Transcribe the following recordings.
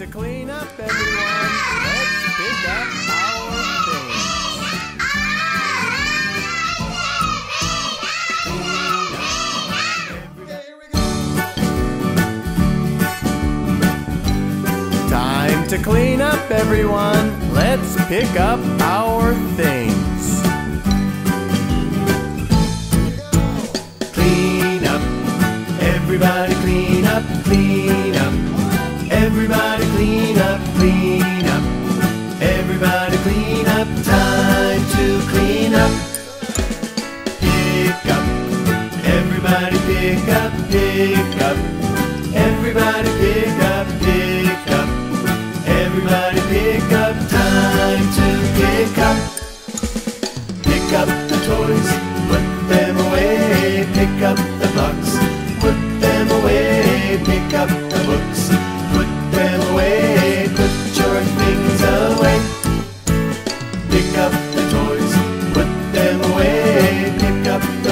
to clean up, everyone. Let's pick up our things. Time to clean up, everyone. Let's pick up our things. Clean up, everybody clean up, clean up. Everybody clean up, clean up. Everybody clean up, time to clean up. Pick up, everybody pick up, pick up. Everybody pick up,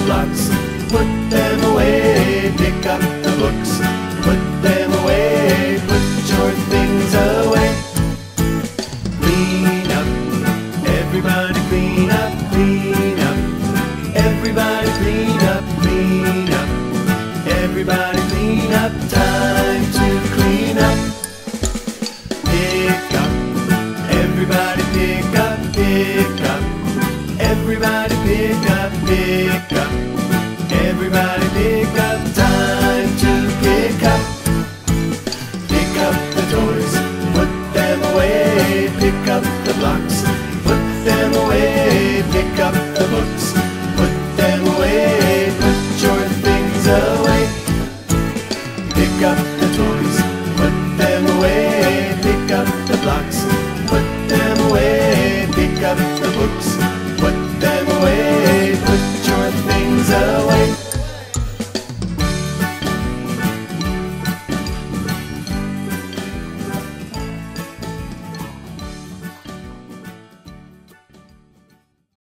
blocks, put them away. Pick up the books, put them away. Put your things away. Clean up, everybody clean up, clean up. Everybody clean up, clean up. Everybody clean up, time to clean up. Pick up, everybody pick up, pick up. Everybody pick up, pick up. Everybody pick up. Time to pick up. Pick up the toys, put them away. Pick up the blocks, put them away. Pick up the books, put them away. Put your things away. Pick up the toys, put them away. Pick up the blocks, put them away. Pick up the books.